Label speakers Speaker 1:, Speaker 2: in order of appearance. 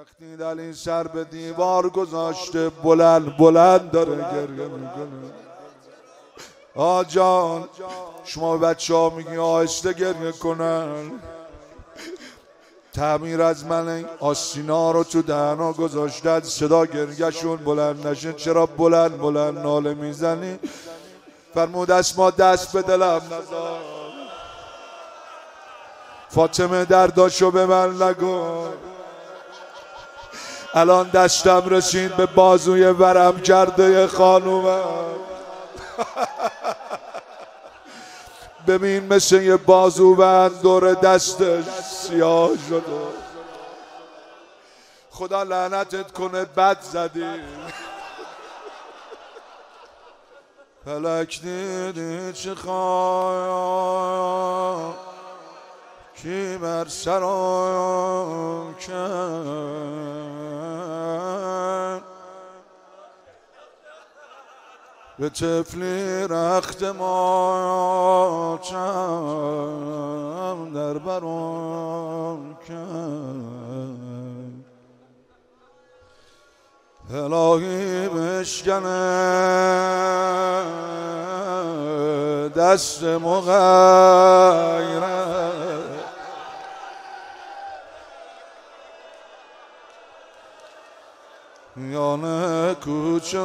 Speaker 1: وقتی این سر به دیوار گذاشته بلند بلند داره گریه می‌کنه. آجان شما بچه ها میگی آهسته گریه کنن. تعمیر از من آسینا رو تو دهنا گذاشتن صدا گرگشون بلند نشه. چرا بلند بلند ناله می‌زنی؟ فرمود اسما دست به دلم نزار. فاطمه درداشو به من نگو. الان دستم رسید به بازوی ورم کرده خانومم. ببین مثل یه بازو بند دور دستش سیاه شده خدا لعنتت کنه بد زدی. فلک دیدی چه خواهی؟ کی بر سرام کرد به تفلی رخت ما چم در برام کرد الهی بشکنه دست مغیره یانه کوچه